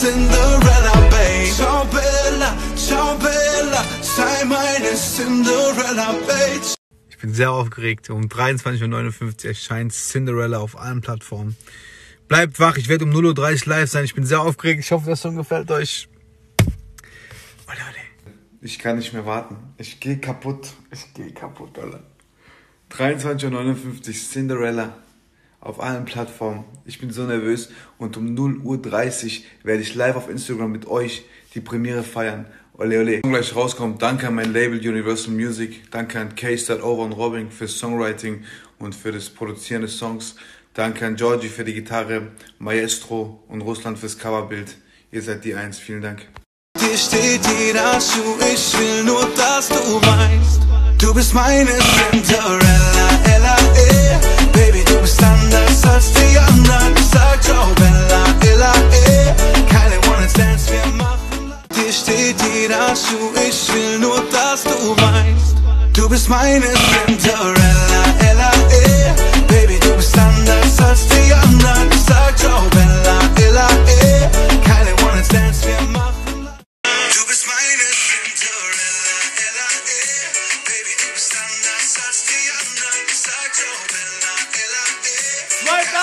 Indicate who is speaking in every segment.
Speaker 1: Cinderella, babe. Ciao Bella, ciao Bella, sei meine Cinderella, babe.
Speaker 2: Ich bin sehr aufgeregt. Um 23.59 Uhr erscheint Cinderella auf allen Plattformen. Bleibt wach, ich werde um 0.30 Uhr live sein. Ich bin sehr aufgeregt. Ich hoffe, das Song gefällt euch. Ole, ole. Ich kann nicht mehr warten. Ich gehe kaputt. Ich gehe kaputt, Alter. 23.59 Uhr Cinderella auf allen Plattformen. Ich bin so nervös und um 0.30 Uhr werde ich live auf Instagram mit euch die Premiere feiern. Ole ole. Wenn gleich rauskommt, danke an mein Label Universal Music, danke an K-Star Over und Robin fürs Songwriting und für das Produzieren des Songs. Danke an Georgie für die Gitarre, Maestro und Russland fürs Coverbild. Ihr seid die Eins. Vielen Dank.
Speaker 1: Dir steht jeder Schuh, ich will nur, dass du weißt. Du bist meine Cinderella, Ella, ich will nur, dass du weißt. Du bist meine Cinderella, Ella, eh. Baby, du bist anders als die anderen. Ich sag ciao, Bella,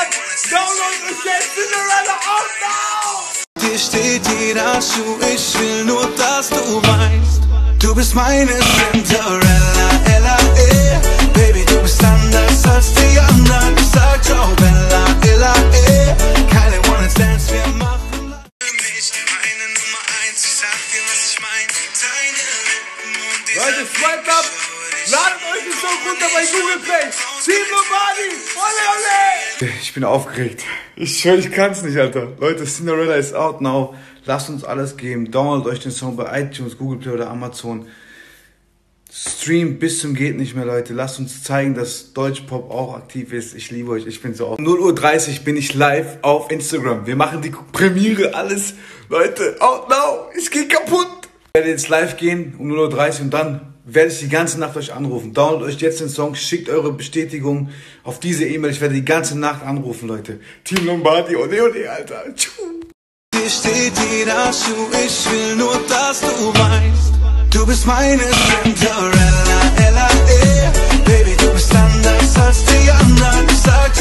Speaker 1: eh.
Speaker 3: Swipe up, download und jetzt Cinderella auf now!
Speaker 1: Dir steht jeder Schuh, ich will nur, dass du weißt. Du bist meine Cinderella, Ella, eh. Baby, du bist anders als die anderen. Ich sag ciao, Bella, Ella, eh. Keine One-Night-Stands, wir machen für mich meine Nummer eins. Ich sag dir, was ich mein. Deine Lippen und dieser
Speaker 3: Leute, swipe up, ladet euch den Song runter bei Google Play. Team Nobody, ole ole!
Speaker 2: Ich bin aufgeregt. Ich schwör, ich kann's nicht, Alter. Leute, Cinderella ist out now. Lasst uns alles geben. Downloadet euch den Song bei iTunes, Google Play oder Amazon. Stream bis zum geht nicht mehr, Leute. Lasst uns zeigen, dass Deutschpop auch aktiv ist. Ich liebe euch. Ich bin so auf. 0.30 Uhr bin ich live auf Instagram. Wir machen die Premiere, alles. Leute, out now. Ich geh kaputt. Ich werde jetzt live gehen um 0.30 Uhr und dann werde ich die ganze Nacht euch anrufen. Downloadet euch jetzt den Song, schickt eure Bestätigung auf diese E-Mail. Ich werde die ganze Nacht anrufen, Leute. Team Lombardi, ole ole, Alter. Tschu.
Speaker 1: Dir steht jeder Schuh, ich will nur, dass du weißt. Du bist meine Cinderella, Ella, eh. Baby, du bist anders als die anderen. Ich sag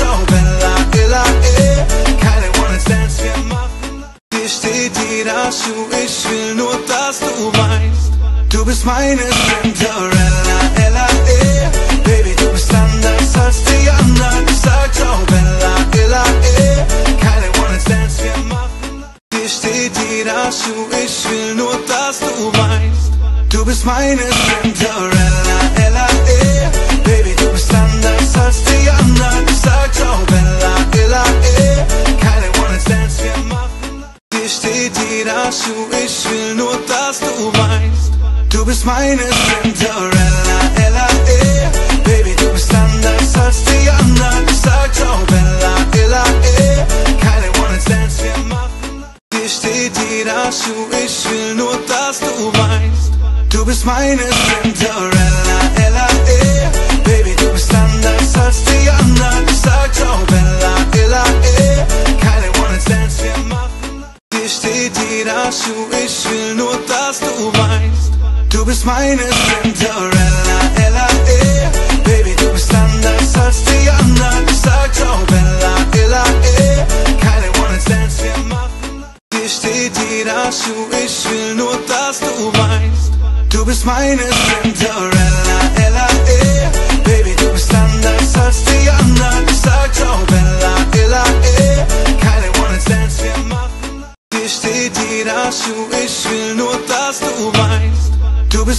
Speaker 1: Du bist meine Cinderella, Ella, eh. Baby, du bist anders als die anderen. Ich sag ciao, Bella, Ella, eh. Keine One-Night-Stands, wir machen. Dir steht jeder Schuh, ich will nur, dass du weißt. Du bist meine Cinderella, Ella, eh. Baby, du bist anders als die anderen. Ich sag ciao, Bella, weißt. Du bist meine Cinderella, Ella, eh. Baby, du bist anders als die anderen. Ich sag ciao, Bella, Ella, eh. Keine One-Night-Stands, wir machen. Dir steht jeder Schuh, ich will nur, dass du weißt. Du bist meine Cinderella, Ella, eh. Baby, du bist anders als die anderen. Ich sag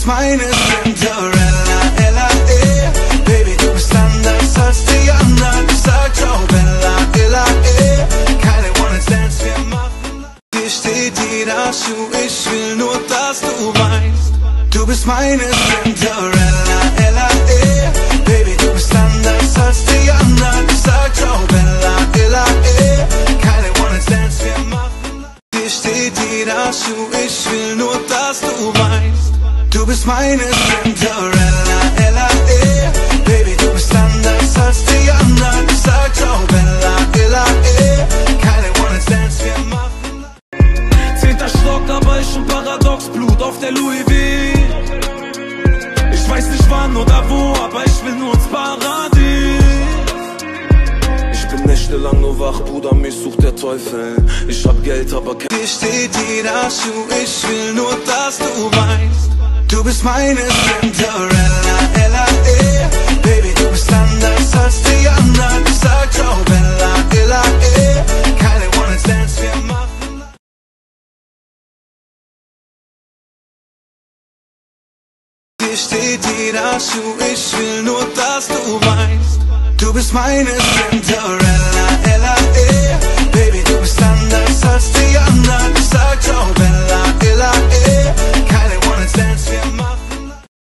Speaker 1: meine Cinderella, Ella, eh. Baby, du bist anders als die anderen. Ich sag ciao, Bella, Ella, eh. Keine One-Night-Stands, wir machen. Dir steht jeder Schuh, ich will nur, dass du weißt. Du bist meine Cinderella, Ella, eh. Baby, du bist anders als die anderen. Ich sag ciao, Bella, Ella, eh. Keine One-Night-Stands, wir machen. Dir steht jeder Schuh, ich will bist meine Cinderella, Ella, eh. Baby, du bist anders als die anderen. Ich sag ciao, Bella, Ella, eh. Keine One-Night-Stands, wir machen.
Speaker 4: Haut auf der Louis V. Ich weiß nicht wann oder wo, aber ich will nur ins Paradies. Ich bin nächtelang nur wach, Bruder, mich sucht der Teufel. Ich hab Geld, aber kein.
Speaker 1: Hier steht jeder Schuh, ich will nur, dass. Du bist meine Cinderella, Ella, eh. Baby, du bist anders als die anderen. Ich sag ciao, Bella, Ella, eh. Keine One-Night-Stands, wir machen. Hier steht jeder Schuh, ich will nur, dass du weißt. Du bist meine Cinderella, Ella, eh. Baby, du bist anders als die anderen. Ich sag eh.